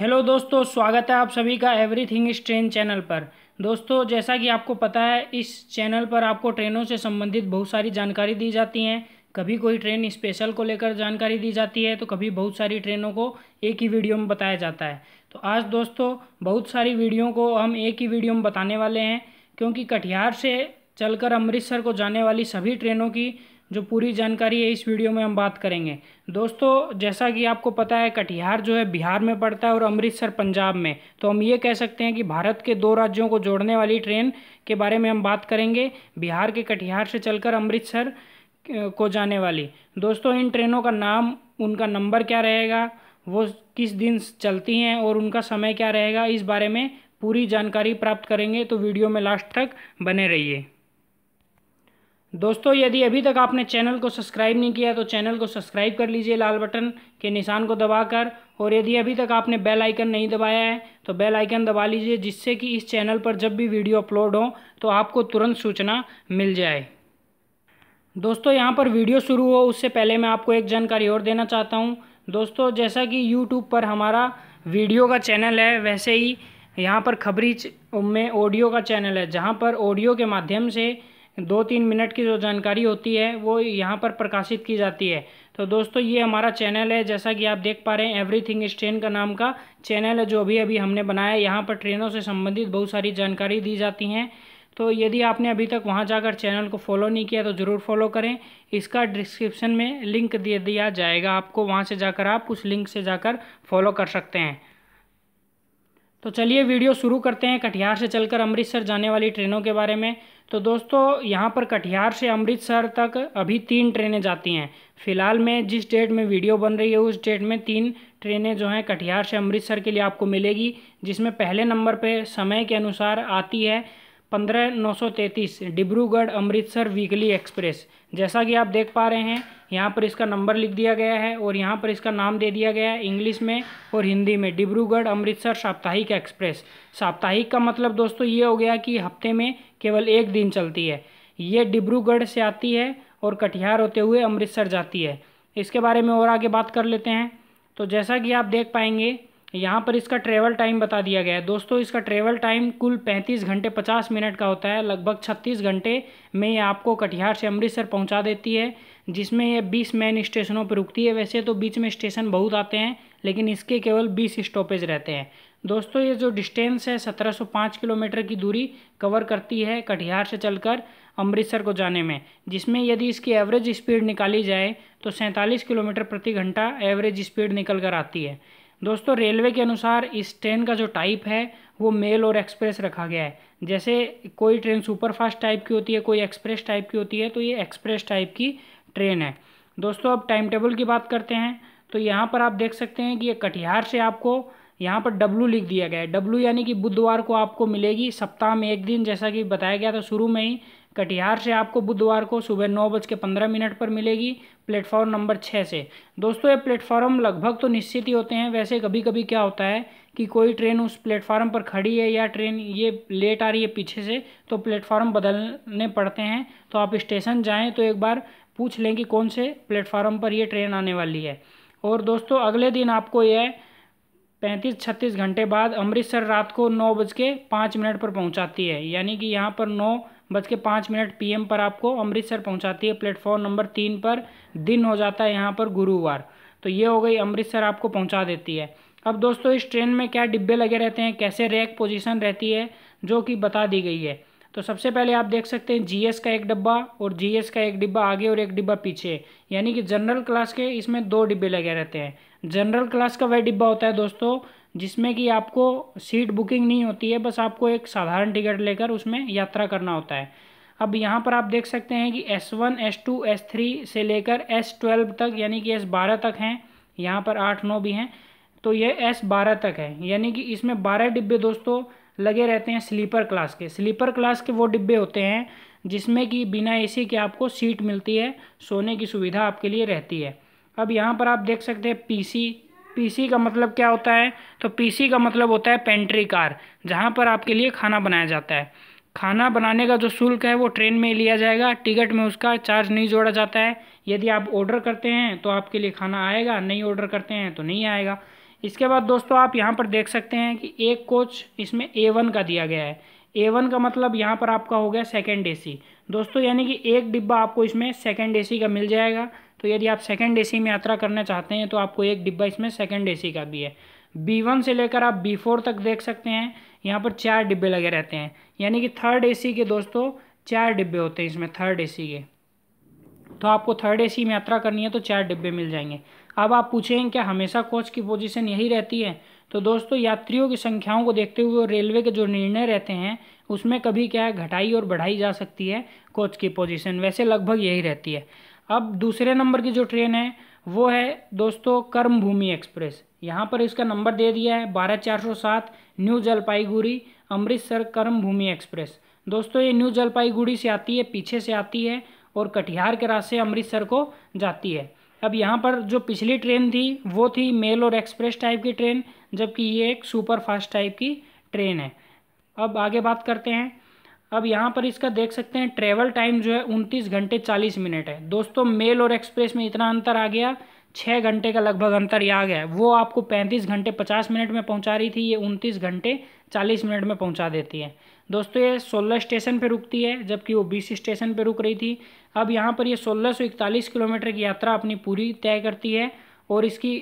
Hello दोस्तों, स्वागत है आप सभी का एवरीथिंग इस ट्रेन चैनल पर। दोस्तों, जैसा कि आपको पता है, इस चैनल पर आपको ट्रेनों से संबंधित बहुत सारी जानकारी दी जाती हैं। कभी कोई ट्रेन स्पेशल को लेकर जानकारी दी जाती है तो कभी बहुत सारी ट्रेनों को एक ही वीडियो में बताया जाता है। तो आज दोस्तों, बहुत सारी वीडियो को हम एक ही वीडियो में बताने वाले हैं, क्योंकि कटिहार से चलकर अमृतसर को जाने वाली सभी ट्रेनों की जो पूरी जानकारी है इस वीडियो में हम बात करेंगे। दोस्तों, जैसा कि आपको पता है, कटिहार जो है बिहार में पड़ता है और अमृतसर, पंजाब में। तो हम ये कह सकते हैं कि भारत के दो राज्यों को जोड़ने वाली ट्रेन के बारे में हम बात करेंगे, बिहार के कटिहार से चलकर अमृतसर को जाने वाली। दोस्तों, इन ट्रेनों का नाम, उनका नंबर क्या रहेगा, वो किस दिन चलती हैं और उनका समय क्या रहेगा, इस बारे में पूरी जानकारी प्राप्त करेंगे। तो वीडियो में लास्ट तक बने रहिए। दोस्तों, यदि अभी तक आपने चैनल को सब्सक्राइब नहीं किया तो चैनल को सब्सक्राइब कर लीजिए लाल बटन के निशान को दबाकर। और यदि अभी तक आपने बेल आइकन नहीं दबाया है तो बेल आइकन दबा लीजिए जिससे कि इस चैनल पर जब भी वीडियो अपलोड हो तो आपको तुरंत सूचना मिल जाए। दोस्तों, यहाँ पर वीडियो शुरू हो, उससे पहले मैं आपको एक जानकारी और देना चाहता हूँ। दोस्तों, जैसा कि यूट्यूब पर हमारा वीडियो का चैनल है, वैसे ही यहाँ पर खबरी में ऑडियो का चैनल है, जहाँ पर ऑडियो के माध्यम से दो तीन मिनट की जो जानकारी होती है, वो यहाँ पर प्रकाशित की जाती है। तो दोस्तों, ये हमारा चैनल है। जैसा कि आप देख पा रहे हैं एवरीथिंग इस ट्रेन का नाम का चैनल है, जो अभी अभी हमने बनाया है। यहाँ पर ट्रेनों से संबंधित बहुत सारी जानकारी दी जाती हैं। तो यदि आपने अभी तक वहाँ जाकर चैनल को फॉलो नहीं किया तो ज़रूर फॉलो करें। इसका डिस्क्रिप्शन में लिंक दे दिया जाएगा। आपको वहाँ से जाकर आप उस लिंक से जाकर फॉलो कर सकते हैं। तो चलिए वीडियो शुरू करते हैं कटिहार से चलकर अमृतसर जाने वाली ट्रेनों के बारे में। तो दोस्तों, यहाँ पर कटिहार से अमृतसर तक अभी तीन ट्रेनें जाती हैं। फ़िलहाल में जिस डेट में वीडियो बन रही है, उस डेट में तीन ट्रेनें जो हैं कटिहार से अमृतसर के लिए आपको मिलेगी, जिसमें पहले नंबर पर समय के अनुसार आती है। पंद्रह नौ सौ तैंतीस, डिब्रूगढ़ अमृतसर वीकली एक्सप्रेस। जैसा कि आप देख पा रहे हैं, यहाँ पर इसका नंबर लिख दिया गया है और यहाँ पर इसका नाम दे दिया गया है इंग्लिश में और हिंदी में, डिब्रूगढ़ अमृतसर साप्ताहिक एक्सप्रेस। साप्ताहिक का मतलब दोस्तों ये हो गया कि हफ़्ते में केवल एक दिन चलती है। ये डिब्रूगढ़ से आती है और कटिहार होते हुए अमृतसर जाती है। इसके बारे में और आगे बात कर लेते हैं। तो जैसा कि आप देख पाएँगे यहाँ पर इसका ट्रेवल टाइम बता दिया गया है। दोस्तों, इसका ट्रेवल टाइम कुल 35 घंटे 50 मिनट का होता है। लगभग 36 घंटे में ये आपको कटिहार से अमृतसर पहुँचा देती है, जिसमें ये 20 मेन स्टेशनों पर रुकती है। वैसे तो बीच में स्टेशन बहुत आते हैं, लेकिन इसके केवल 20 स्टॉपेज रहते हैं। दोस्तों, ये जो डिस्टेंस है 1705 किलोमीटर की दूरी कवर करती है कटिहार से चलकर अमृतसर को जाने में, जिसमें यदि इसकी एवरेज स्पीड निकाली जाए तो सैंतालीस किलोमीटर प्रति घंटा एवरेज स्पीड निकल कर आती है। दोस्तों, रेलवे के अनुसार इस ट्रेन का जो टाइप है, वो मेल और एक्सप्रेस रखा गया है। जैसे कोई ट्रेन सुपरफास्ट टाइप की होती है, कोई एक्सप्रेस टाइप की होती है तो ये एक्सप्रेस टाइप की ट्रेन है। दोस्तों, अब टाइम टेबल की बात करते हैं। तो यहाँ पर आप देख सकते हैं कि ये कटिहार से आपको यहाँ पर डब्लू लिख दिया गया है। डब्लू यानी कि बुधवार को आपको मिलेगी, सप्ताह में एक दिन, जैसा कि बताया गया था शुरू में ही कटिहार से आपको बुधवार को सुबह नौ बज के पंद्रह मिनट पर मिलेगी, प्लेटफॉर्म नंबर छः से। दोस्तों, ये प्लेटफॉर्म लगभग तो निश्चित ही होते हैं। वैसे कभी कभी क्या होता है कि कोई ट्रेन उस प्लेटफॉर्म पर खड़ी है या ट्रेन ये लेट आ रही है पीछे से तो प्लेटफॉर्म बदलने पड़ते हैं। तो आप स्टेशन जाएँ तो एक बार पूछ लें कि कौन से प्लेटफॉर्म पर ये ट्रेन आने वाली है। और दोस्तों, अगले दिन आपको यह पैंतीस छत्तीस घंटे बाद अमृतसर रात को नौ बज के पाँच मिनट पर पहुंचाती है। यानी कि यहाँ पर नौ बज के पाँच मिनट पीएम पर आपको अमृतसर पहुंचाती है। प्लेटफॉर्म नंबर तीन पर दिन हो जाता है यहाँ पर गुरुवार। तो ये हो गई अमृतसर आपको पहुँचा देती है। अब दोस्तों, इस ट्रेन में क्या डिब्बे लगे रहते हैं? कैसे रैक पोजीशन रहती है? जो कि बता दी गई है। तो सबसे पहले आप देख सकते हैं जीएस का एक डिब्बा और जीएस का एक डिब्बा आगे और एक डिब्बा पीछे। यानी कि जनरल क्लास के इसमें दो डिब्बे लगे रहते हैं। जनरल क्लास का वह डिब्बा होता है दोस्तों जिसमें कि आपको सीट बुकिंग नहीं होती है, बस आपको एक साधारण टिकट लेकर उसमें यात्रा करना होता है। अब यहाँ पर आप देख सकते हैं कि S one S two S three से लेकर एस ट्वेल्व तक, यानी कि एस बारह तक हैं। यहाँ पर आठ, नौ भी हैं। तो ये एस बारह तक है। यानी कि इसमें बारह डिब्बे दोस्तों लगे रहते हैं स्लीपर क्लास के। स्लीपर क्लास के वो डिब्बे होते हैं, जिसमें कि बिना एसी के आपको सीट मिलती है, सोने की सुविधा आपके लिए रहती है। अब यहाँ पर आप देख सकते हैं पीसी पीसी का मतलब क्या होता है? तो पीसी का मतलब होता है पेंट्री कार जहाँ पर आपके लिए खाना बनाया जाता है। खाना बनाने का जो शुल्क है, वो ट्रेन में लिया जाएगा टिकट में उसका चार्ज नहीं जोड़ा जाता है। यदि आप ऑर्डर करते हैं तो आपके लिए खाना आएगा, नहीं ऑर्डर करते हैं तो नहीं आएगा। इसके बाद दोस्तों, आप यहाँ पर देख सकते हैं कि एक कोच इसमें ए वन का दिया गया है। ए वन का मतलब यहाँ पर आपका हो गया सेकेंड ए सी दोस्तों, यानी कि एक डिब्बा आपको इसमें सेकेंड ए सी का मिल जाएगा। तो यदि आप सेकेंड ए में यात्रा करना चाहते हैं तो आपको एक डिब्बा इसमें सेकेंड ए का भी है। बी वन से लेकर आप बी फोर तक देख सकते हैं। यहाँ पर चार डिब्बे लगे रहते हैं। यानी कि थर्ड एसी के दोस्तों, चार डिब्बे होते हैं इसमें थर्ड एसी के। तो आपको थर्ड एसी में यात्रा करनी है तो चार डिब्बे मिल जाएँगे। अब आप पूछेंगे, क्या हमेशा कोच की पोजीशन यही रहती है? तो दोस्तों, यात्रियों की संख्याओं को देखते हुए रेलवे के जो निर्णय रहते हैं, उसमें कभी क्या है, घटाई और बढ़ाई जा सकती है कोच की पोजीशन वैसे लगभग यही रहती है। अब दूसरे नंबर की जो ट्रेन है, वो है दोस्तों कर्म भूमि एक्सप्रेस। यहाँ पर इसका नंबर दे दिया है बारह चार सौ सात, न्यू जलपाईगुड़ी, अमृतसर कर्म भूमि एक्सप्रेस। दोस्तों, ये न्यू जलपाईगुड़ी से आती है, पीछे से आती है और कटिहार के रास्ते अमृतसर को जाती है। अब यहाँ पर जो पिछली ट्रेन थी, वो थी मेल और एक्सप्रेस टाइप की ट्रेन, जबकि ये एक सुपर फास्ट टाइप की ट्रेन है। अब आगे बात करते हैं। अब यहाँ पर इसका देख सकते हैं ट्रेवल टाइम जो है उनतीस घंटे चालीस मिनट है। दोस्तों, मेल और एक्सप्रेस में इतना अंतर आ गया छः घंटे का लगभग अंतर ये आ गया वो आपको पैंतीस घंटे पचास मिनट में पहुँचा रही थी, ये उनतीस घंटे चालीस मिनट में पहुँचा देती है। दोस्तों, ये सोलह स्टेशन पे रुकती है, जबकि वो बीस स्टेशन पे रुक रही थी। अब यहाँ पर ये सोलह सौ इकतालीस किलोमीटर की यात्रा अपनी पूरी तय करती है और इसकी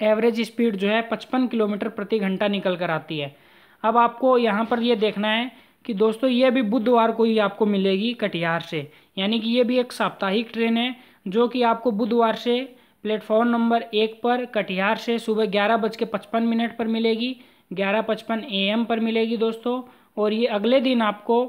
एवरेज स्पीड जो है पचपन किलोमीटर प्रति घंटा निकल कर आती है। अब आपको यहाँ पर ये देखना है कि दोस्तों, ये भी बुधवार को ही आपको मिलेगी कटिहार से। यानी कि ये भी एक साप्ताहिक ट्रेन है, जो कि आपको बुधवार से प्लेटफॉर्म नंबर एक पर कटिहार से सुबह ग्यारह बज के पचपन मिनट पर मिलेगी, ग्यारह पचपन ए एम पर मिलेगी दोस्तों। और ये अगले दिन आपको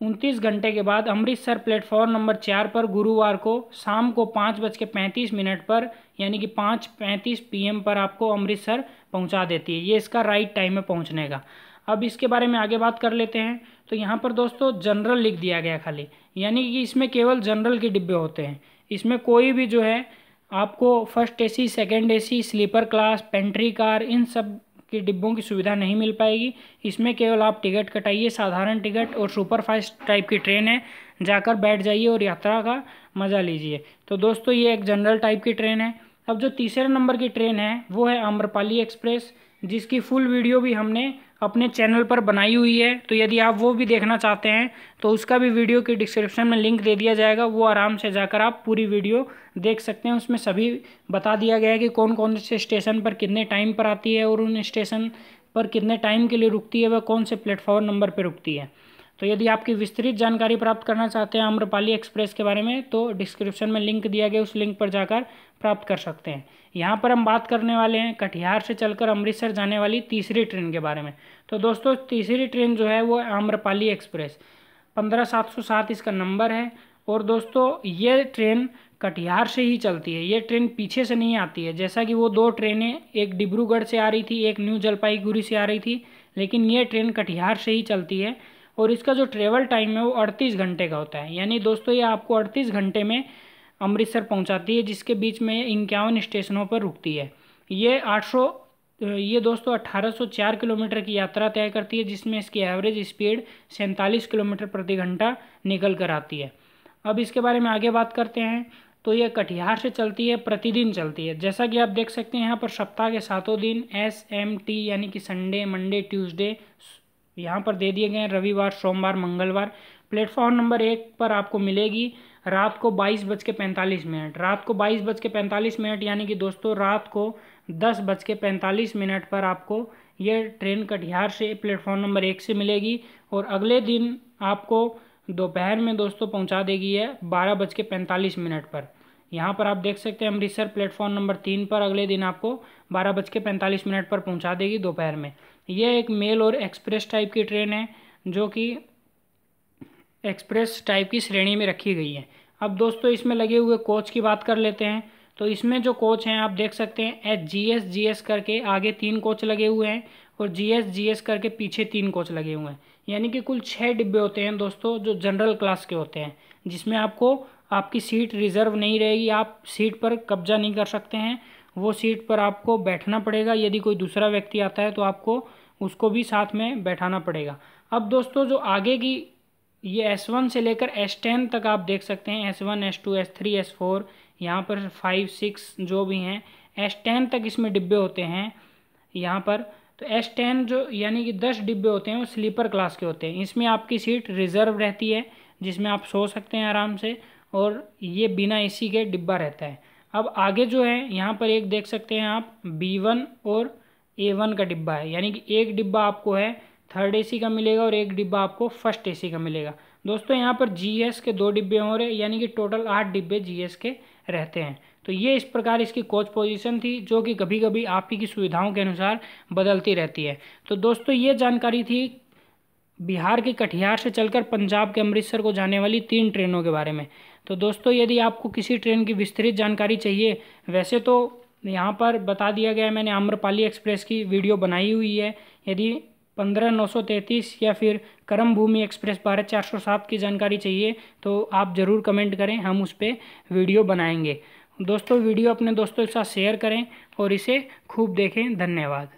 उनतीस घंटे के बाद अमृतसर प्लेटफॉर्म नंबर चार पर गुरुवार को शाम को पाँच बज के पैंतीस मिनट पर, यानी कि पाँच पैंतीस पी पर आपको अमृतसर पहुँचा देती है। ये इसका राइट टाइम है पहुँचने का। अब इसके बारे में आगे बात कर लेते हैं। तो यहाँ पर दोस्तों जनरल लिख दिया गया खाली। यानी कि इसमें केवल जनरल के डिब्बे होते हैं। इसमें कोई भी जो है, आपको first AC second AC sleeper class pantry car इन सब की डिब्बों की सुविधा नहीं मिल पाएगी। इसमें केवल आप टिकट कटाइए, साधारण टिकट और सुपर फास्ट टाइप की ट्रेन है। जाकर बैठ जाइए और यात्रा का मज़ा लीजिए। तो दोस्तों, ये एक जनरल टाइप की ट्रेन है। अब जो तीसरे नंबर की ट्रेन है, वो है आम्रपाली एक्सप्रेस, जिसकी फुल वीडियो भी हमने अपने चैनल पर बनाई हुई है तो यदि आप वो भी देखना चाहते हैं तो उसका भी वीडियो के डिस्क्रिप्शन में लिंक दे दिया जाएगा, वो आराम से जाकर आप पूरी वीडियो देख सकते हैं। उसमें सभी बता दिया गया है कि कौन कौन से स्टेशन पर कितने टाइम पर आती है और उन स्टेशन पर कितने टाइम के लिए रुकती है, वह कौन से प्लेटफॉर्म नंबर पर रुकती है। तो यदि आपकी विस्तृत जानकारी प्राप्त करना चाहते हैं आम्रपाली एक्सप्रेस के बारे में तो डिस्क्रिप्शन में लिंक दिया गया उस लिंक पर जाकर प्राप्त कर सकते हैं। यहाँ पर हम बात करने वाले हैं कटिहार से चलकर अमृतसर जाने वाली तीसरी ट्रेन के बारे में। तो दोस्तों, तीसरी ट्रेन जो है वो आम्रपाली एक्सप्रेस। पंद्रह सात सौ सात इसका नंबर है। और दोस्तों, ये ट्रेन कटिहार से ही चलती है। ये ट्रेन पीछे से नहीं आती है। जैसा कि वो दो ट्रेनें एक डिब्रूगढ़ से आ रही थी, एक न्यू जलपाईगुड़ी से आ रही थी, लेकिन ये ट्रेन कटिहार से ही चलती है। और इसका जो ट्रेवल टाइम है वो अड़तीस घंटे का होता है। यानी दोस्तों, ये आपको अड़तीस घंटे में अमृतसर पहुंचाती है, जिसके बीच में इक्यावन स्टेशनों पर रुकती है। ये आठ सौ, ये दोस्तों 1804 किलोमीटर की यात्रा तय करती है, जिसमें इसकी एवरेज स्पीड सैंतालीस किलोमीटर प्रति घंटा निकल कर आती है। अब इसके बारे में आगे बात करते हैं तो ये कटिहार से चलती है, प्रतिदिन चलती है। जैसा कि आप देख सकते हैं, यहाँ पर सप्ताह के सातों दिन एस एम टी यानी कि संडे मंडे ट्यूसडे यहाँ पर दे दिए गए हैं, रविवार, सोमवार, मंगलवार। प्लेटफॉर्म नंबर एक पर आपको मिलेगी, रात को बाईस बज के पैंतालीस मिनट। रात को बाईस बज के पैंतालीस मिनट, यानी कि दोस्तों, रात को दस बज के पैंतालीस मिनट पर आपको ये ट्रेन कटिहार से प्लेटफॉर्म नंबर एक से मिलेगी और अगले दिन आपको दोपहर में दोस्तों पहुँचा देगी है बारह बज के पैंतालीस मिनट पर। यहाँ पर आप देख सकते हैं, अमृतसर प्लेटफॉर्म नंबर तीन पर अगले दिन आपको बारह बज के पैंतालीस मिनट पर पहुँचा देगी दोपहर में। यह एक मेल और एक्सप्रेस टाइप की ट्रेन है, जो कि एक्सप्रेस टाइप की श्रेणी में रखी गई है। अब दोस्तों, इसमें लगे हुए कोच की बात कर लेते हैं। तो इसमें जो कोच हैं, आप देख सकते हैं, H G S G S करके आगे तीन कोच लगे हुए हैं और जी एस जी एस करके पीछे तीन कोच लगे हुए हैं। यानी कि कुल छः डिब्बे होते हैं दोस्तों, जो जनरल क्लास के होते हैं, जिसमें आपको आपकी सीट रिज़र्व नहीं रहेगी, आप सीट पर कब्जा नहीं कर सकते हैं। वो सीट पर आपको बैठना पड़ेगा। यदि कोई दूसरा व्यक्ति आता है तो आपको उसको भी साथ में बैठाना पड़ेगा। अब दोस्तों, जो आगे की ये एस वन से लेकर एस टेन तक आप देख सकते हैं। S one S two S three S four यहाँ पर फाइव सिक्स जो भी हैं एस टेन तक इसमें डिब्बे होते हैं यहाँ पर। तो एस टेन जो यानी कि दस डिब्बे होते हैं, वो स्लीपर क्लास के होते हैं। इसमें आपकी सीट रिज़र्व रहती है, जिसमें आप सो सकते हैं आराम से और ये बिना एसी के डिब्बा रहता है। अब आगे जो है, यहाँ पर एक देख सकते हैं आप बी वन और ए वन का डिब्बा है। यानी कि एक डिब्बा आपको है थर्ड एसी का मिलेगा और एक डिब्बा आपको फ़र्स्ट एसी का मिलेगा। दोस्तों, यहाँ पर जीएस के दो डिब्बे हो रहे यानी कि टोटल आठ डिब्बे जीएस के रहते हैं। तो ये इस प्रकार इसकी कोच पोजीशन थी, जो कि कभी कभी आप ही की सुविधाओं के अनुसार बदलती रहती है। तो दोस्तों, ये जानकारी थी बिहार के कटिहार से चलकर पंजाब के अमृतसर को जाने वाली तीन ट्रेनों के बारे में। तो दोस्तों, यदि आपको किसी ट्रेन की विस्तृत जानकारी चाहिए, वैसे तो यहाँ पर बता दिया गया है, मैंने आम्रपाली एक्सप्रेस की वीडियो बनाई हुई है। यदि पंद्रह नौ सौ तैंतीस या फिर करम भूमि एक्सप्रेस बारह चार सौ सात की जानकारी चाहिए तो आप ज़रूर कमेंट करें, हम उस पर वीडियो बनाएँगे। दोस्तों, वीडियो अपने दोस्तों के साथ शेयर करें और इसे खूब देखें। धन्यवाद।